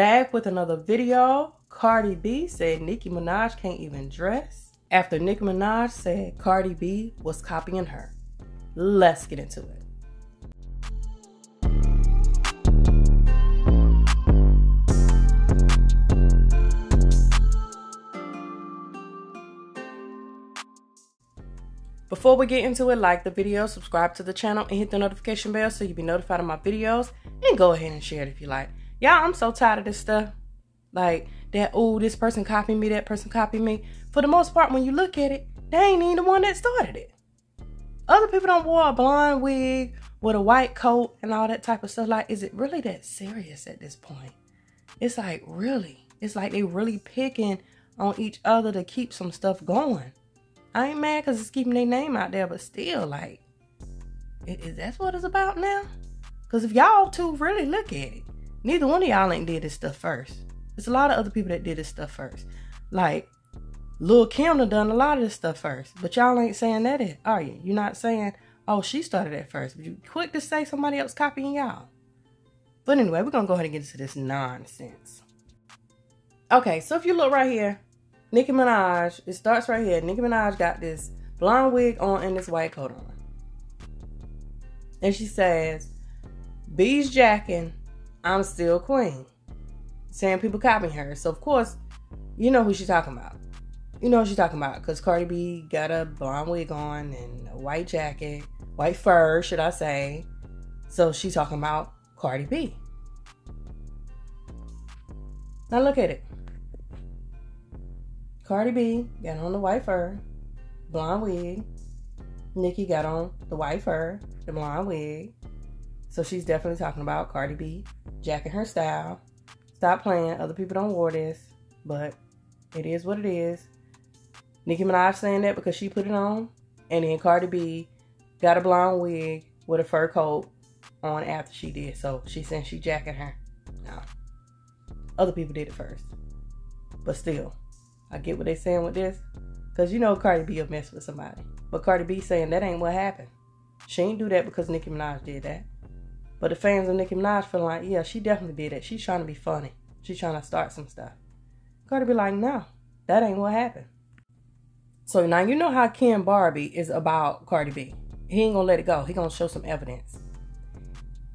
Back with another video. Cardi B said Nicki Minaj can't even dress after Nicki Minaj said Cardi B was copying her. Let's get into it. Before we get into it, like the video, subscribe to the channel, and hit the notification bell so you'll be notified of my videos. And go ahead and share it if you like. Y'all, I'm so tired of this stuff. Like that, oh, this person copied me, that person copied me. For the most part, when you look at it, they ain't even the one that started it. Other people don't wear a blonde wig with a white coat and all that type of stuff. Like, is it really that serious at this point? It's like, really? It's like they really picking on each other to keep some stuff going. I ain't mad because it's keeping their name out there, but still, like, is that what it's about now? Because if y'all two really look at it, neither one of y'all ain't did this stuff first. There's a lot of other people that did this stuff first. Like, Lil Kim done a lot of this stuff first, but y'all ain't saying that it, are you? You're not saying, oh, she started it first, but you quick to say somebody else copying y'all. But anyway, we're gonna go ahead and get into this nonsense. Okay, so if you look right here, Nicki Minaj, it starts right here. Nicki Minaj got this blonde wig on and this white coat on. And she says, Bees jacking, I'm still queen. Saying people copying her. So, of course, you know who she's talking about. You know who she's talking about because Cardi B got a blonde wig on and a white jacket, white fur, should I say. So, she's talking about Cardi B. Now, look at it. Cardi B got on the white fur, blonde wig. Nicki got on the white fur, the blonde wig. So she's definitely talking about Cardi B jacking her style. Stop playing. Other people don't wear this, but it is what it is. Nicki Minaj saying that because she put it on, and then Cardi B got a blonde wig with a fur coat on after she did. So she saying she jacking her. No, other people did it first, but still, I get what they saying with this. Cause you know Cardi B a mess with somebody. But Cardi B saying that ain't what happened. She ain't do that because Nicki Minaj did that. But the fans of Nicki Minaj feel like, yeah, she definitely did it. She's trying to be funny. She's trying to start some stuff. Cardi be like, no, that ain't what happened. So now you know how Ken Barbie is about Cardi B. He ain't gonna let it go. He gonna show some evidence.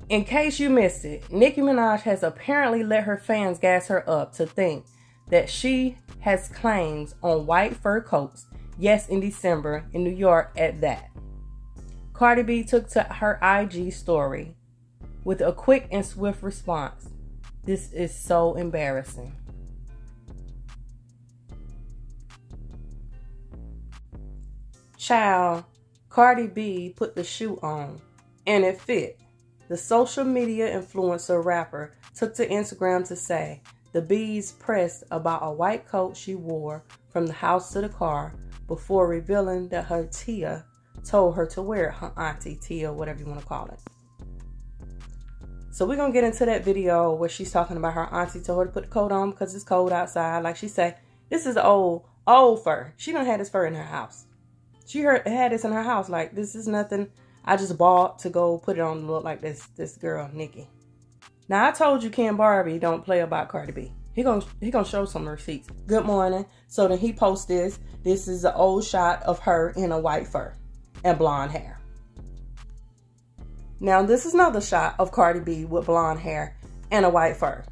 In case you missed it, Nicki Minaj has apparently let her fans gas her up to think that she has claims on white fur coats, yes, in December in New York at that. Cardi B took to her IG story with a quick and swift response. This is so embarrassing. Child, Cardi B put the shoe on and it fit. The social media influencer rapper took to Instagram to say, the bees pressed about a white coat she wore from the house to the car before revealing that her Tia told her to wear it, her auntie Tia, whatever you want to call it. So we're gonna get into that video where she's talking about her auntie told her to put the coat on because it's cold outside. Like she said, this is old, old fur. She don't have this fur in her house. She heard, had this in her house. Like this is nothing I just bought to go put it on to look like this this girl, Nicki. Now I told you Ken Barbie don't play about Cardi B. He gonna he gonna show some receipts. Good morning. So then he posts this. This is an old shot of her in a white fur and blonde hair. Now this is another shot of Cardi B with blonde hair and a white fur.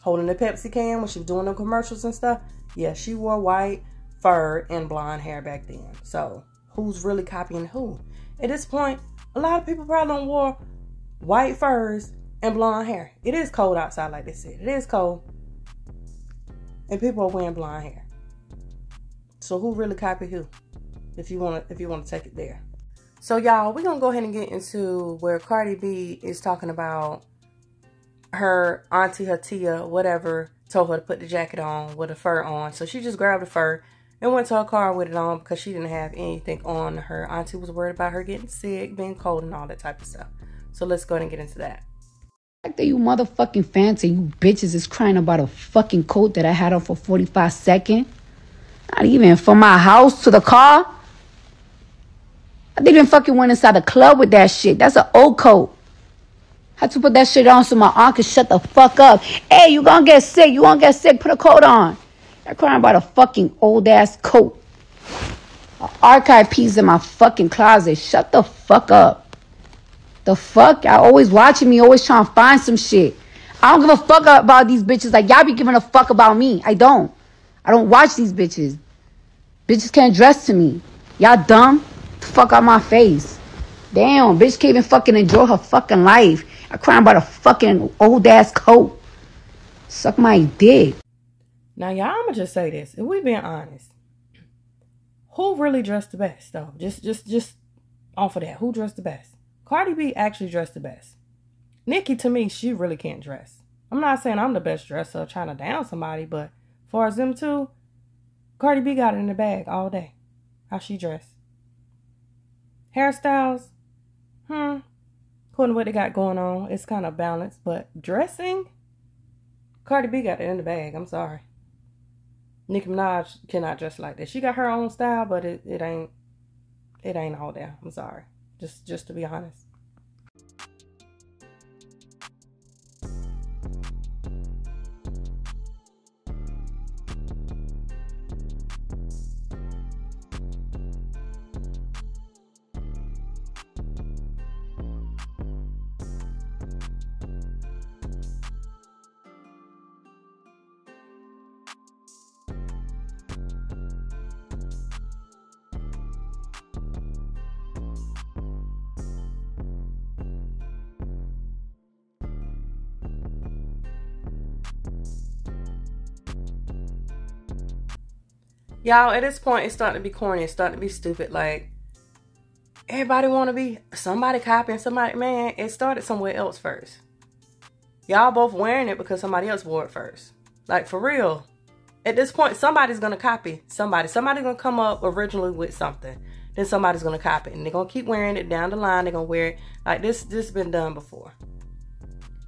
Holding the Pepsi can when she was doing the commercials and stuff. Yeah, she wore white fur and blonde hair back then. So who's really copying who? At this point, a lot of people probably don't wear white furs, and blonde hair. It is cold outside, like they said. It is cold. And people are wearing blonde hair. So who really copied who? If you wanna if you wanna take it there. So y'all, we're gonna go ahead and get into where Cardi B is talking about her auntie, her tia, whatever, told her to put the jacket on with a fur on. So she just grabbed the fur and went to her car with it on because she didn't have anything on. Her auntie was worried about her getting sick, being cold, and all that type of stuff. So let's go ahead and get into that. Like that you motherfucking fancy, you bitches is crying about a fucking coat that I had on for 45 seconds. Not even from my house to the car. I didn't fucking went inside the club with that shit. That's an old coat. Had to put that shit on so my aunt could shut the fuck up. Hey, you gonna get sick. You gonna get sick. Put a coat on. You're crying about a fucking old ass coat. A archive piece in my fucking closet. Shut the fuck up. The fuck? Y'all always watching me, always trying to find some shit. I don't give a fuck about these bitches. Like, y'all be giving a fuck about me. I don't. I don't watch these bitches. Bitches can't dress to me. Y'all dumb? Fuck out my face. Damn, bitch can't even fucking enjoy her fucking life. I crying about a fucking old ass coat. Suck my dick. Now, y'all, I'ma just say this. If we being honest, who really dressed the best though? Just just just off of that. Who dressed the best? Cardi B actually dressed the best. Nicki, to me, she really can't dress. I'm not saying I'm the best dresser trying to down somebody, but as far as them two, Cardi B got it in the bag all day. How she dressed. Hairstyles, hmm, according to what they got going on, it's kind of balanced. But dressing, Cardi B got it in the bag. I'm sorry. Nicki Minaj cannot dress like that. She got her own style, but it, it ain't it ain't all there. I'm sorry. Just just to be honest. Y'all, at this point, it's starting to be corny. It's starting to be stupid. Like, everybody want to be somebody copying somebody. Man, it started somewhere else first. Y'all both wearing it because somebody else wore it first. Like, for real. At this point, somebody's going to copy somebody. Somebody's going to come up originally with something. Then somebody's going to copy it. And they're going to keep wearing it down the line. They're going to wear it. Like, this this been done before.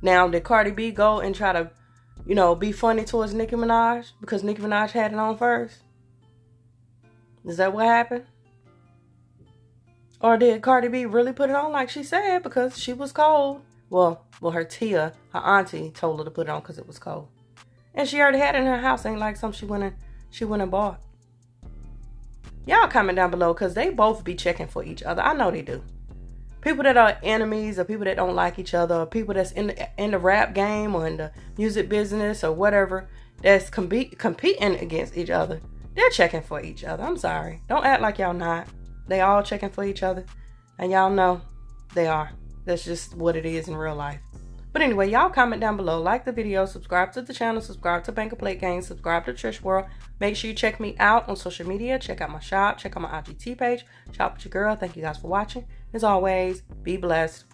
Now, did Cardi B go and try to, you know, be funny towards Nicki Minaj? Because Nicki Minaj had it on first? Is that what happened? Or did Cardi B really put it on like she said because she was cold? Well, well, her tia, her auntie, told her to put it on because it was cold, and she already had it in her house. Ain't like something she went and she went and bought. Y'all comment down below because they both be checking for each other. I know they do. People that are enemies or people that don't like each other or people that's in the, in the rap game or in the music business or whatever that's compete, competing against each other they're checking for each other. I'm sorry. Don't act like y'all not. They all checking for each other. And y'all know they are. That's just what it is in real life. But anyway, y'all comment down below, like the video, subscribe to the channel, subscribe to Bang A Plate Gang, subscribe to Trish World. Make sure you check me out on social media. Check out my shop. Check out my IGT page. Shop with your girl. Thank you guys for watching. As always, be blessed.